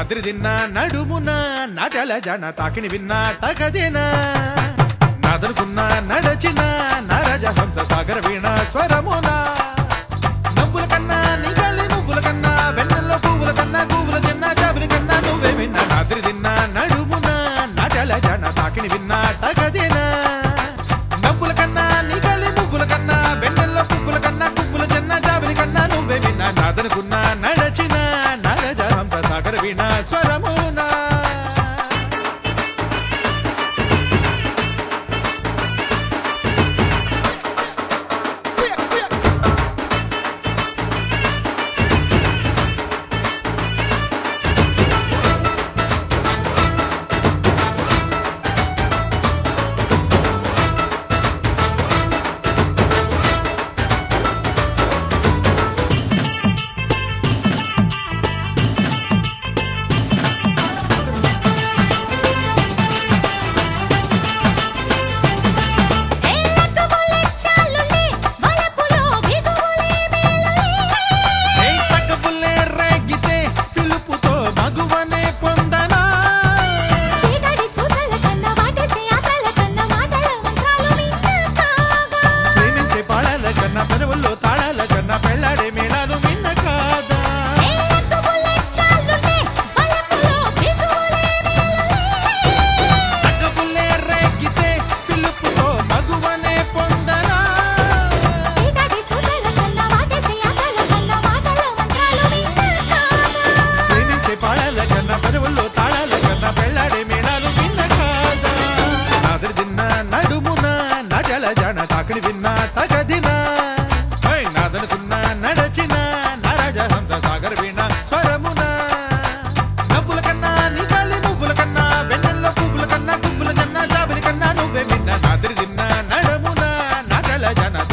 రాత్రి తిన్నా నడుమున నటల జన తాకిని విన్నా తగదేనా. నదనుకున్నా నడచిన నరజ హంస సాగర వీణ స్వరమునా. விநாசர రాజాణ తాకిడి విన్నా తగదిన. నాదనుకున్నా నడచిన. నరజహంస సాగర్ వీణ స్వరమున. నవ్వుల కన్నా నీ కాలి నువ్వుల కన్నా వెన్నెల్లో పువ్వుల నువ్వే విన్నా నాదిరి తిన్నా నడమున. నటల జన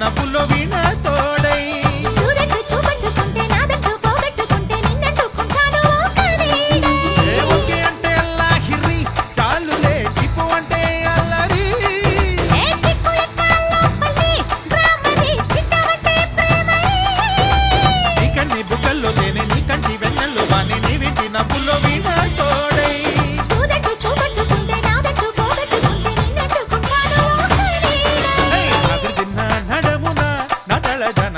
na ಜನ